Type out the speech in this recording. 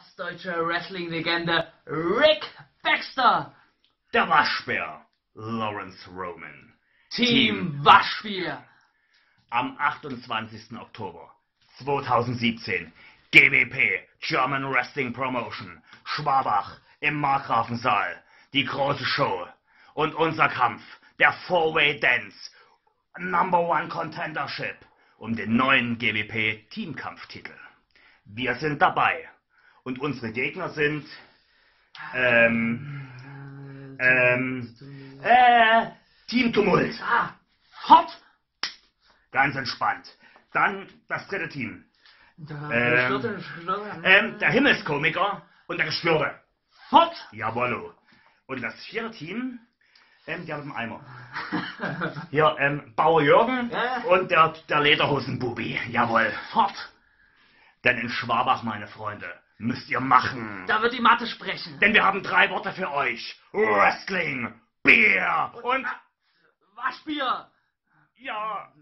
Ostdeutsche Wrestling-Legende Rick Baxter. Der Waschbär Lawrence Roman. Team Waschbier. Am 28. Oktober 2017 GWP German Wrestling Promotion Schwabach im Markgrafensaal. Die große Show und unser Kampf, der Four-Way Dance Number One Contendership um den neuen GWP Teamkampftitel. Wir sind dabei und unsere Gegner sind ähm ähm äh Team Tumult. Ah, hot. Ganz entspannt. Dann das dritte Team. Ähm. Ähm, der Himmelskomiker und der Geschwürde. Hot. Jawollo. Und das vierte Team, ähm, der mit dem Eimer. Hier, ähm, Bauer Jürgen und der, der Lederhosenbubi. Jawohl. Hot. Denn in Schwabach, meine Freunde, müsst ihr machen. Da wird die Mathe sprechen. Denn wir haben drei Worte für euch. Wrestling, Bier und... Waschbier. Ja,